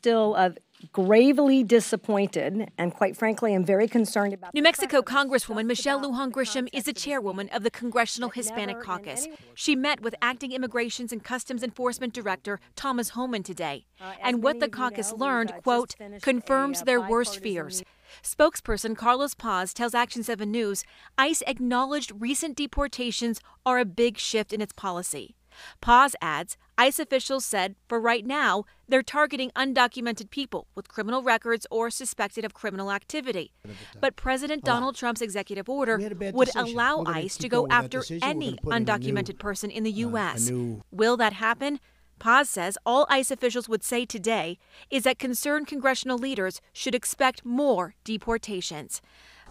still uh, gravely disappointed and quite frankly I'm very concerned about New Mexico Congresswoman Michelle Lujan Grisham is the chairwoman of the Congressional Hispanic Caucus. She met with acting Immigrations and Customs Enforcement Director Thomas Homan today. And what the caucus learned, quote, confirms their worst fears. Spokesperson Carlos Paz tells Action 7 News ICE acknowledged recent deportations are a big shift in its policy. Paz adds ICE officials said for right now, they're targeting undocumented people with criminal records or suspected of criminal activity. But President Donald Trump's executive order would decision. allow ICE to go going with that after any gonna put in a new, undocumented person in the uh, U.S. new- Will that happen? Paz says all ICE officials would say today is that concerned congressional leaders should expect more deportations.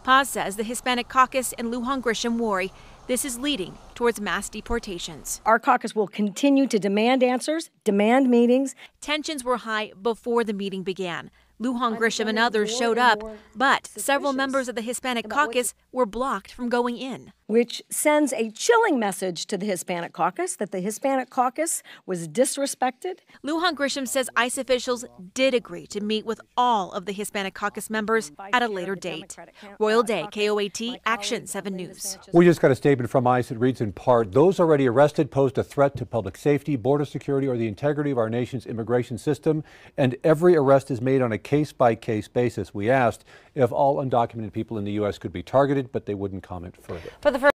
Paz says the Hispanic caucus and Lujan Grisham worry this is leading towards mass deportations. our caucus will continue to demand answers, demand meetings, Tensions were high before the meeting began. Lujan Grisham and others showed up, but several members of the Hispanic caucus were blocked from going in. Which sends a chilling message to the Hispanic caucus that the Hispanic caucus was disrespected. Lujan Grisham says ICE officials did agree to meet with all of the Hispanic caucus members at a later date. Royal Day, KOAT, Action 7 News. We just got a statement from ICE. It reads in part Those already arrested posed a threat to public safety, border security, or the integrity of our nation's immigration system, and every arrest is made on a case by case basis. We asked if all undocumented people in the U.S. could be targeted, but they wouldn't comment further. For the